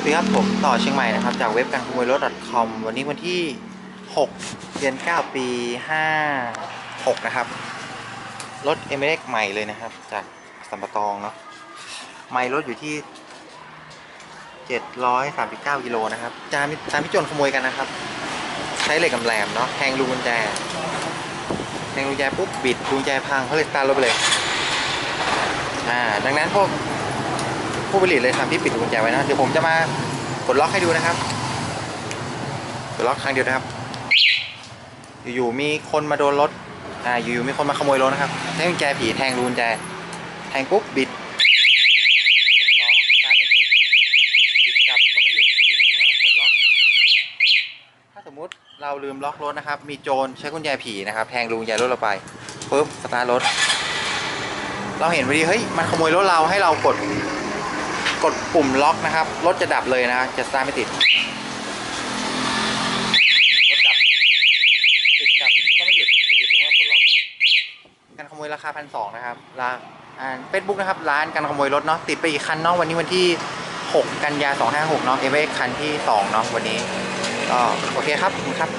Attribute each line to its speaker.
Speaker 1: สวัสดีครับผมต่อเชียงใหม่นะครับ จากเว็บการขโมยรถ .com วันนี้วันที่ 6 เดือน 9 ปี 56 นะครับ รถ m อ x ใหม่เลยนะครับ จากสัมปะตองเนาะใหม่รถอยู่ที่ 739กิโลนะครับจามตามที่โจรขโมยกันนะครับ ใช้เหล็กกำแหลมเนาะแทงรูกุญแจแทงรูกุญแจปุ๊บบิดรูกุญแจพังเขาเลยสตาร์ทรถไปเลยอ่าดังนั้นพวก ผู้ผลิตเลยทำที่ปิดกุญแจไว้นะเดี๋ยวผมจะมากดล็อกให้ดูนะครับกดล็อกครั้งเดียวนะครับ อยู่ๆมีคนมาโดนรถอ่าอยู่ๆมีคนมาขโมยรถนะครับใช้กุญแจผีแทงรูกุญแจแทงปุ๊บบิดร้องสตาร์ทไม่ติดบิดกลับก็ไม่หยุดจะหยุดตรงเมื่อกดล็อก ถ้าสมมุติเราลืมล็อกรถนะครับ มีโจรใช้กุญแจผีนะครับ แทงรูกุญแจรถเราไปปุ๊บสตาร์ทรถเราเห็นพอดีเฮ้ยมันขโมยรถเราให้เรากด กดปุ่มล็อกนะครับ รถจะดับเลยนะ จะสตาร์ทไม่ติด รถดับ ติดกลับก็ไม่หยุดจะหยุดตรงว่าปลดล็อก การขโมยราคาพันสองนะครับร้านอ่าเฟซบุ๊กนะครับ ร้านการขโมยรถเนาะ ติดไปอีกคันเนาะ วันนี้วันที่ 6 กันยา256 เนาะ เอเวคันที่ 2 เนาะ วันนี้ก็โอเคครับ ขอบคุณครับ